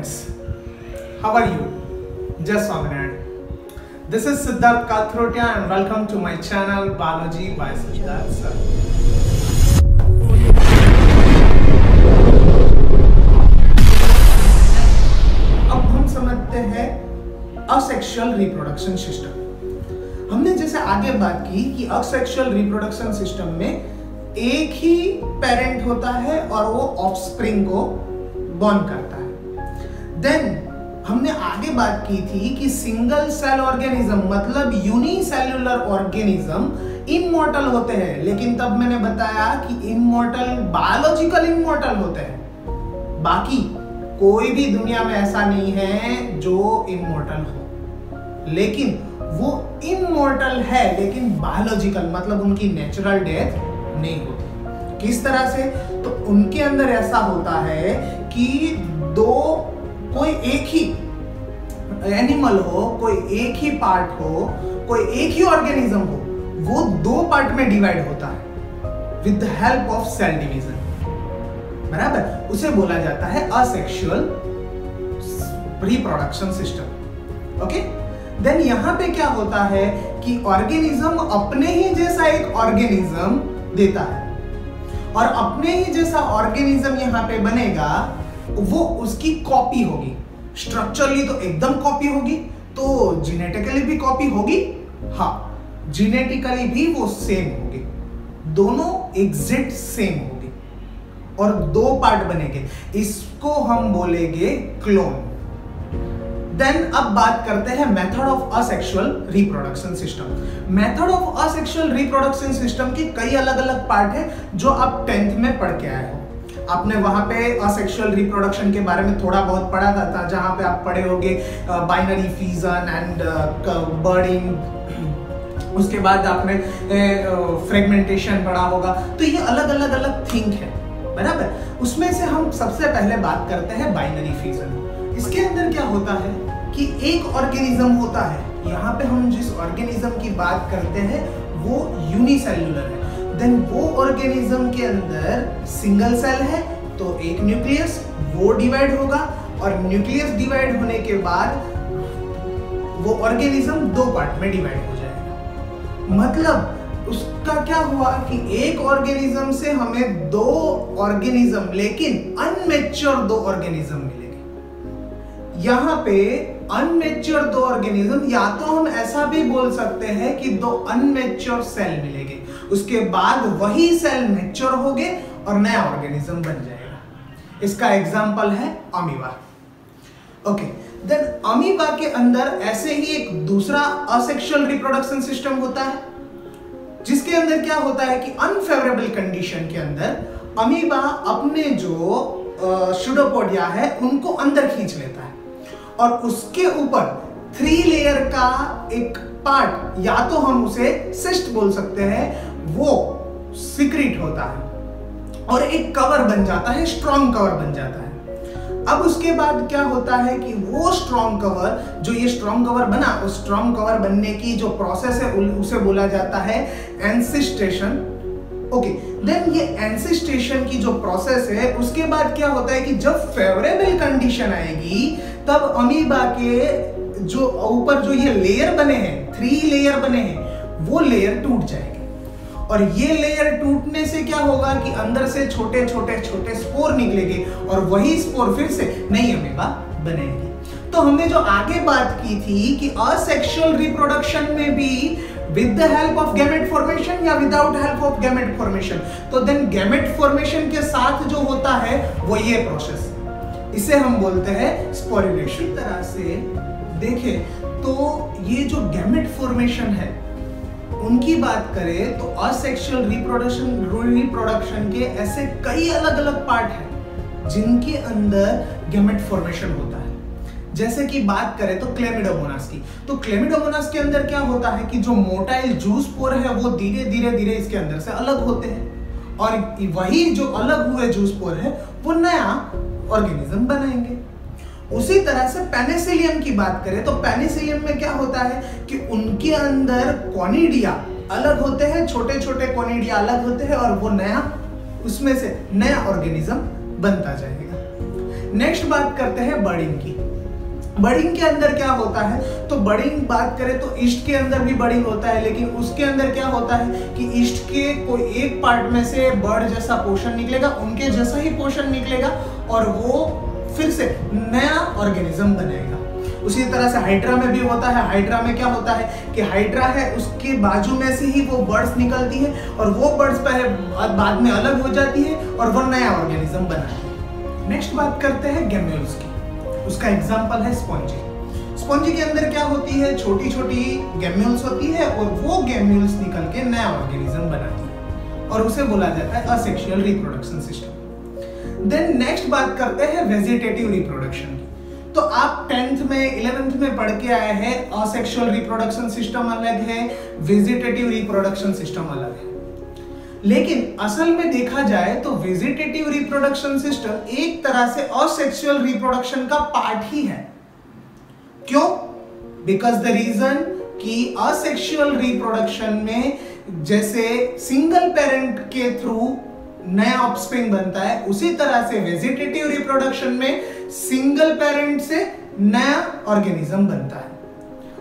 friends, how are you? Just Swaminarayan. This is Siddharth Kathrotia and welcome to my channel Biology by Siddharth Sir. अब हम समझते हैं asexual reproduction system हमने जैसे आगे बात की कि असेक्सुअल रिप्रोडक्शन सिस्टम में एक ही पेरेंट होता है और वो ऑफस्प्रिंग को बॉर्न करता है देन हमने आगे बात की थी कि सिंगल सेल ऑर्गेनिज्म मतलब यूनिसेल्युलर ऑर्गेनिज्म इमोर्टल होते हैं। लेकिन तब मैंने बताया कि इमोर्टल बायोलॉजिकल इमोर्टल होते हैं। बाकी कोई भी दुनिया में ऐसा नहीं है जो इमोर्टल हो। लेकिन वो इमोर्टल है, लेकिन बायोलॉजिकल मतलब उनकी नेचुरल डेथ नहीं होती। किस तरह से? तो उनके अंदर ऐसा होता है कि दो कोई एक ही एनिमल हो, कोई एक ही पार्ट हो, कोई एक ही ऑर्गेनिज्म हो, वो दो पार्ट में डिवाइड होता है with the help of cell division बराबर? उसे बोला जाता है asexual reproduction system okay then यहाँ पे क्या होता है कि ऑर्गेनिज्म अपने ही जैसा एक ऑर्गेनिज्म देता है। और अपने ही जैसा ऑर्गेनिज्म यहाँ पे बनेगा वो उसकी कॉपी होगी। स्ट्रक्चरली तो एकदम कॉपी होगी तो जेनेटिकली भी कॉपी होगी। हाँ जेनेटिकली भी वो सेम होगी। दोनों एग्जिट सेम होगी। और दो पार्ट बनेंगे। इसको हम बोलेंगे क्लोन देन अब बात करते हैं method of asexual reproduction system method of asexual reproduction system की कई अलग अलग पार्ट है, जो आप टेंथ में पढ़ के आए हो। आपने वहाँ पे असेक्सुअल रिप्रोडक्शन के बारे में थोड़ा बहुत पढ़ा था, था जहाँ पे आप पढ़े होगे बाइनरी फ्यूजन एंड बर्डिंग उसके बाद आपने फ्रेगमेंटेशन पढ़ा होगा। तो ये अलग अलग अलग थिंक है बराबर? उसमें से हम सबसे पहले बात करते हैं बाइनरी फीजन इसके अंदर क्या होता है कि एक ऑर्गेनिज्म होता है। यहाँ पे हम जिस ऑर्गेनिज्म की बात करते हैं वो यूनिसेल्युलर है। देन वो ऑर्गेनिज्म के अंदर सिंगल सेल है तो एक न्यूक्लियस वो डिवाइड होगा और न्यूक्लियस डिवाइड होने के बाद वो ऑर्गेनिज्म दो पार्ट में डिवाइड हो जाएगा। मतलब उसका क्या हुआ कि एक ऑर्गेनिज्म से हमें दो ऑर्गेनिज्म लेकिन अनमेच्योर दो ऑर्गेनिज्म मिलेंगे। यहाँ पे अनमेच्योर दो ऑर्गेनिज्म या तो हम ऐसा भी बोल सकते हैं कि दो अनमेच्योर सेल मिलेंगे। उसके बाद वही सेल मेच्योर हो गए और नया ऑर्गेनिज्म बन जाएगा। इसका एग्जांपल है अमीबा ओके देन अमीबा के अंदर ऐसे ही एक दूसरा असेक्सुअल रिप्रोडक्शन सिस्टम होता है, जिसके अंदर क्या होता है कि अनफेवरेबल कंडीशन के अंदर अमीबा अपने जो शुडोपोडिया है, उनको अंदर खींच लेता है। और उसके ऊपर थ्री लेयर का एक पार्ट या तो हम उसे सिस्ट बोल सकते हैं वो सिक्रिट होता है और एक कवर बन जाता है स्ट्रॉन्ग कवर बन जाता है। अब उसके बाद क्या होता है कि वो स्ट्रॉन्ग कवर जो ये स्ट्रॉन्ग कवर बना, उस स्ट्रॉन्ग कवर बनने की जो प्रोसेस है उसे बोला जाता है एंसिस्टेशन ओके देन ये एंसिस्टेशन की जो प्रोसेस है, उसके बाद क्या होता है कि जब फेवरेबल कंडीशन आएगी, तब अमीबा के जो ऊपर जो ये लेयर बने हैं थ्री लेयर बने हैं, वो लेयर टूट जाएगी। और ये लेयर टूटने से क्या होगा कि अंदर से छोटे छोटे छोटे स्पोर निकलेंगे और वही स्पोर फिर से नई अमीबा बनेगी। तो हमने जो आगे बात की थी कि असेक्सुअल रिप्रोडक्शन में भी with the help of gamete formation या without help of gamete formation तो देन गैमेट फॉर्मेशन के साथ जो होता है, वो ये प्रोसेस इसे हम बोलते हैं स्पोरिलेशन तरह से देखें तो ये जो गैमेट फॉर्मेशन है उनकी बात करें तो असेक्सुअल रिप्रोडक्शन रिप्रोडक्शन के ऐसे कई अलग अलग पार्ट हैं, जिनके अंदर गैमेट फॉर्मेशन होता है। जैसे कि बात करें तो क्लेमिडोमोनास की। तो क्लेमिडोमोनास के अंदर क्या होता है कि जो मोटाइल जूस पोर है, वो धीरे धीरे धीरे इसके अंदर से अलग होते हैं। और वही जो अलग हुए जूस पोर है, वो नया ऑर्गेनिज्म बनाएँगे। उसी तरह से पेनिसिलियम की बात करें तो पेनिसिलियम में क्या होता है कि उनके अंदर कॉनिडिया अलग होते हैं छोटे छोटे कॉनिडिया अलग होते हैं और वो नया, उसमें से नया ऑर्गेनिज्म बनता जाएगा। नेक्स्ट बात करते हैं बर्डिंग की। बर्डिंग के अंदर क्या होता है? तो बर्डिंग बात करें तो ईस्ट के अंदर भी बर्डिंग होता है, लेकिन उसके अंदर क्या होता है कि ईस्ट के कोई एक पार्ट में से बर्ड जैसा पोषण निकलेगा, उनके जैसा ही पोषण निकलेगा और वो फिर से नया ऑर्गेनिज्म बनेगा। उसी तरह से हाइड्रा में भी होता है। हाइड्रा में क्या होता है कि हाइड्रा है, उसके बाजू में से ही वो बर्ड्स निकलती है और वो बर्ड्स पहले बाद में अलग हो जाती है और वो नया ऑर्गेनिज्म बनाती है। नेक्स्ट बात करते हैं गेम्यूल्स की। उसका एग्ज़ाम्पल है स्पॉन्जी स्पॉन्जी के अंदर क्या होती है? छोटी छोटी गेम्यूल्स होती है और वो गेम्यूल्स निकल के नया ऑर्गेनिज्म बनाती है। और उसे बोला जाता है asexual reproduction system then next बात करते हैं वेजिटेटिव रिप्रोडक्शन तो आप टेंथ में इलेवेंथ में पढ़ के आए हैं असेक्सुअल रिप्रोडक्शन सिस्टम अलग है वेजिटेटिव रिप्रोडक्शन सिस्टम अलग है। लेकिन असल में देखा जाए तो वेजिटेटिव रिप्रोडक्शन सिस्टम एक तरह से असेक्सुअल रिप्रोडक्शन का पार्ट ही है। क्यों? बिकॉज़ द रीजन कि असेक्सुअल रिप्रोडक्शन में जैसे सिंगल पेरेंट के थ्रू नया ऑफस्प्रिंग बनता है, उसी तरह से वेजिटेटिव रिप्रोडक्शन में सिंगल पेरेंट से नया ऑर्गेनिज्म बनता है।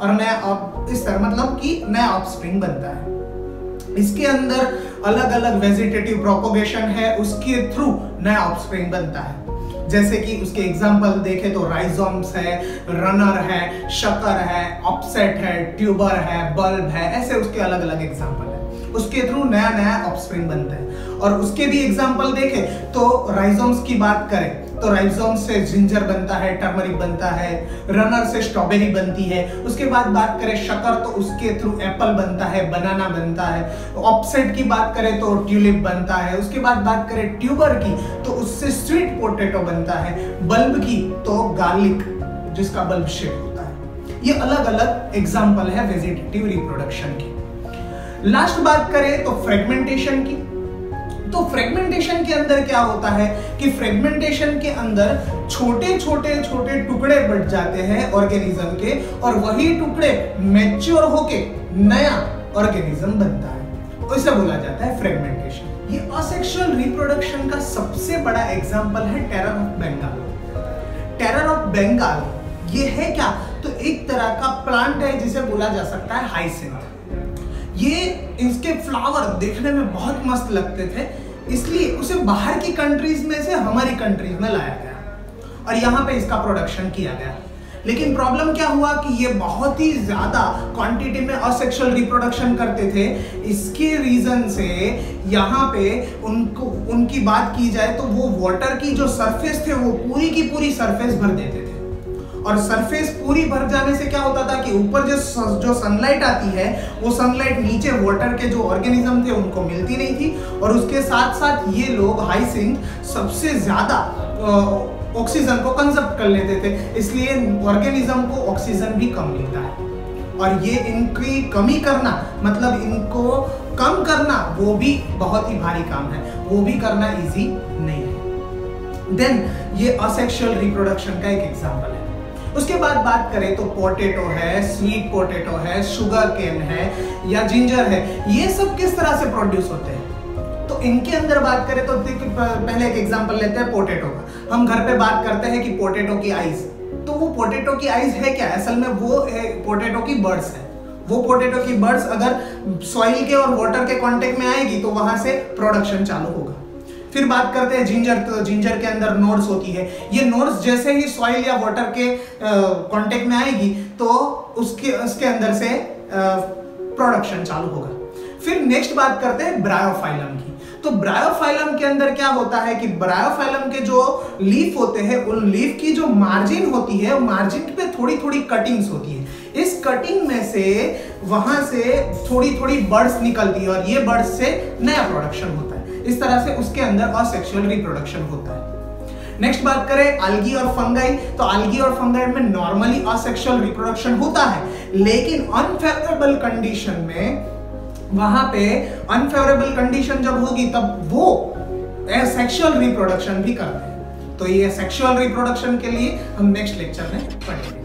और नया आप इस तरह मतलब कि नया ऑफस्प्रिंग बनता है। इसके अंदर अलग अलग वेजिटेटिव प्रोपोगेशन है, उसके थ्रू नया ऑफस्प्रिंग बनता है। जैसे कि उसके एग्ज़ाम्पल देखे तो राइजोम्स है रनर है शकर है ऑपसेट है ट्यूबर है बल्ब है, ऐसे उसके अलग अलग एग्ज़ाम्पल उसके थ्रू नया नया ऑफस्प्रिंग बनता है। और उसके भी एग्ज़ाम्पल देखे तो राइजोम्स की बात करें तो राइजोम से जिंजर बनता है टर्मरिक बनता है रनर से स्ट्रॉबेरी बनती है। उसके बाद बात करें शकर तो उसके थ्रू एप्पल बनता है बनाना बनता है। ऑपसेट की बात करें तो ट्यूलिप बनता है। उसके बाद बात करें ट्यूबर की तो उससे स्वीट पोटेटो बनता है। बल्ब की तो गार्लिक जिसका बल्ब शेप होता है। ये अलग अलग एग्ज़ाम्पल है वेजिटेटिव रिप्रोडक्शन की। लास्ट बात करें तो फ्रेगमेंटेशन की। तो फ्रेगमेंटेशन के अंदर क्या होता है कि फ्रेगमेंटेशन के अंदर छोटे छोटे छोटे टुकड़े बढ़ जाते हैं ऑर्गेनिज्म के और वही टुकड़े मैच्योर होके नया ऑर्गेनिज्म बनता है। इसे बोला जाता है फ्रेगमेंटेशन ये असेक्सुअल रिप्रोडक्शन का सबसे बड़ा एग्जांपल है terror of Bengal terror of Bengal ये है क्या? तो एक तरह का प्लांट है जिसे बोला जा सकता है हाइसिंथ ये इसके फ्लावर देखने में बहुत मस्त लगते थे, इसलिए उसे बाहर की कंट्रीज़ में से हमारी कंट्रीज़ में लाया गया। और यहाँ पे इसका प्रोडक्शन किया गया। लेकिन प्रॉब्लम क्या हुआ कि ये बहुत ही ज़्यादा क्वांटिटी में असेक्सुअल रिप्रोडक्शन करते थे। इसके रीजन से यहाँ पे उनको, उनकी बात की जाए तो वो वाटर की जो सरफेस थे, वो पूरी की पूरी सरफेस भर देते और सरफेस पूरी भर जाने से क्या होता था कि ऊपर जो जो सनलाइट आती है, वो सनलाइट नीचे वाटर के जो ऑर्गेनिज्म थे, उनको मिलती नहीं थी। और उसके साथ साथ ये लोग हाइसिंथ सबसे ज़्यादा ऑक्सीजन को कंजप्ट कर लेते थे। इसलिए ऑर्गेनिज्म को ऑक्सीजन भी कम मिलता है। और ये इनकी कमी करना मतलब इनको कम करना, वो भी बहुत ही भारी काम है। वो भी करना इजी नहीं है। देन ये असेक्शुअल रिप्रोडक्शन का एक एग्जांपल है। उसके बाद बात करें तो पोटेटो है स्वीट पोटेटो है शुगर केन है या जिंजर है, ये सब किस तरह से प्रोड्यूस होते हैं? तो इनके अंदर बात करें तो पहले एक एग्जांपल लेते हैं पोटेटो का। हम घर पे बात करते हैं कि पोटेटो की आइज़ तो वो पोटेटो की आइज़ है क्या? असल में वो पोटेटो की बर्ड्स है। वो पोटेटो की बर्ड्स अगर सॉइल के और वाटर के कांटेक्ट में आएगी तो वहाँ से प्रोडक्शन चालू होगा। फिर बात करते हैं जिंजर तो जिंजर के अंदर नोड्स होती है। ये नोड्स जैसे ही सॉइल या वाटर के कांटेक्ट में आएगी तो उसके उसके अंदर से प्रोडक्शन चालू होगा। फिर नेक्स्ट बात करते हैं ब्रायोफाइलम की। तो ब्रायोफाइलम के अंदर क्या होता है कि ब्रायोफाइलम के जो लीफ होते हैं, उन लीफ की जो मार्जिन होती है मार्जिन पे थोड़ी थोड़ी कटिंग्स होती है। इस कटिंग में से वहाँ से थोड़ी थोड़ी बर्ड्स निकलती है और ये बर्ड्स से नया प्रोडक्शन होता है। इस तरह से उसके अंदर असेक्सुअल रिप्रोडक्शन होता है। नेक्स्ट बात करें, algae और फंगाई तो algae और फंगाई में नॉर्मली असेक्सुअल रिप्रोडक्शन होता है, लेकिन अनफेवरेबल कंडीशन में वहाँ पे अनफेवरेबल कंडीशन जब होगी, तब वो सेक्सुअल रिप्रोडक्शन भी करते हैं। तो ये सेक्सुअल रिप्रोडक्शन के लिए हम नेक्स्ट लेक्चर में पढ़ेंगे।